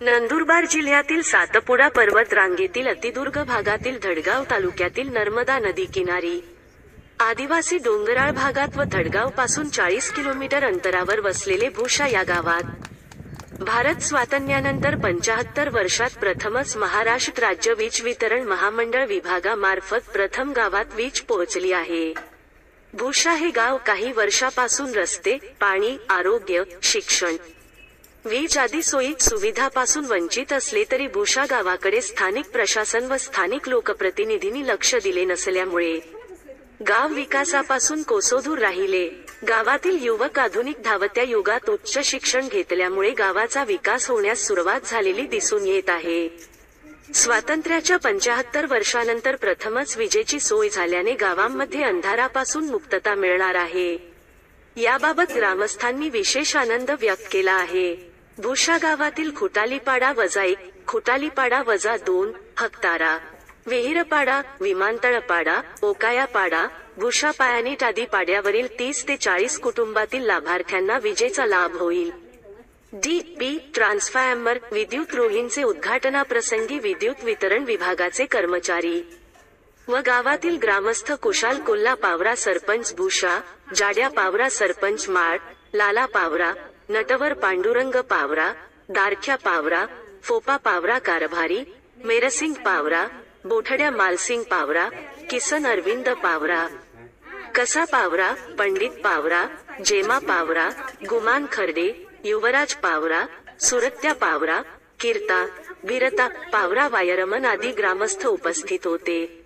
नंदुरबार जिल्ह्यातील सातपुडा पर्वत रांगेतील अतिदुर्ग भागातील धडगाव तालुक्यातील नर्मदा नदी किनारी. आदिवासी डोंगराळ भागात व धडगावपासून चाळीस किलोमीटर अंतरावर वसलेले भूषा या गावात. भारत स्वातंत्र्यानंतर पंचाहत्तर वर्षात प्रथमच महाराष्ट्र राज्य वीज वितरण महामंडळ विभागामार्फत प्रथम गावात वीज पोहोचली आहे. भूषा हे गाव काही वर्षापासून रस्ते पाणी आरोग्य शिक्षण वीज आदी सोयी सुविधापासून वंचित असले तरी भूषा गावाकडे स्थानिक प्रशासन व स्थानिक लोकप्रतिनिधींनी लक्ष दिले नसल्यामुळे गाव विकासापासून कोसोदूर राहिले. गावातील युवक आधुनिक धावत्या युगात उच्च शिक्षण घेतल्यामुळे गावाचा विकास होण्यास सुरुवात झालेली दिसून येत आहे. स्वातंत्र्याच्या पंचाहत्तर वर्षानंतर प्रथमच विजेची सोय झाल्याने गावांमध्ये अंधारापासून मुक्तता मिळणार आहे. याबाबत ग्रामस्थांनी विशेष आनंद व्यक्त केला आहे. भूषा गावातील खुटालीपाडा वजा एक खुटालीपाडा वजा दोन हक्तारा विहिरपाडा विमानतळपाडा ओकायापाडा भूषा पायानेट आदी पाड्यावरील तीस ते चाळीस कुटुंबातील लाभार्थ्यांना विजेचा लाभ होईल. डी पी ट्रान्सफॉर्मर विद्युत रोहींचे उद्घाटनाप्रसंगी विद्युत वितरण विभागाचे कर्मचारी. व गावातील ग्रामस्थ कुशाल कोल्हा पावरा सरपंच भूषा जाड्या पावरा सरपंच माळ लाला पावरा नटवर पांडुरंग पावरा दारख्या पावरा फोपा पावरा कारभारी मेरसिंग पावरा बोठड्या मालसिंग पावरा किसन अरविंद पावरा. कसा पावरा पंडित पावरा जेमा पावरा गुमान खर्डे युवराज पावरा सुरत्या पावरा कीर्ता वीरता पावरा वायरमन आदी ग्रामस्थ उपस्थित होते.